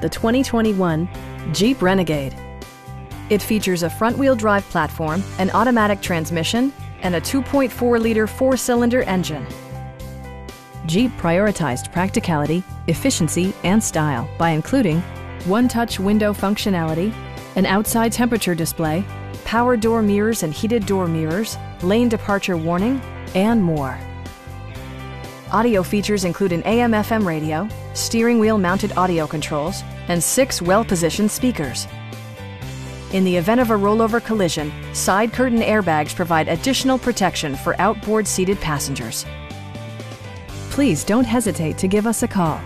the 2021 Jeep Renegade. It features a front-wheel drive platform, an automatic transmission, and a 2.4-liter four-cylinder engine. Jeep prioritized practicality, efficiency, and style by including one-touch window functionality, an outside temperature display, power door mirrors and heated door mirrors, lane departure warning, and more. Audio features include an AM FM radio, steering wheel mounted audio controls, and six well positioned speakers. In the event of a rollover collision, side curtain airbags provide additional protection for outboard seated passengers. Please don't hesitate to give us a call